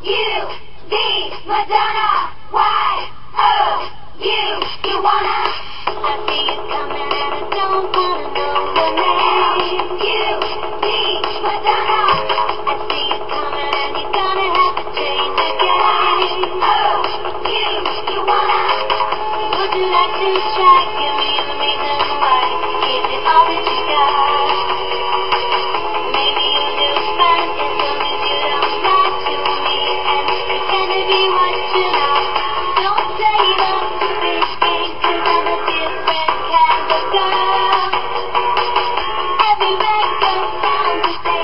U V Madonna.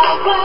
Bye.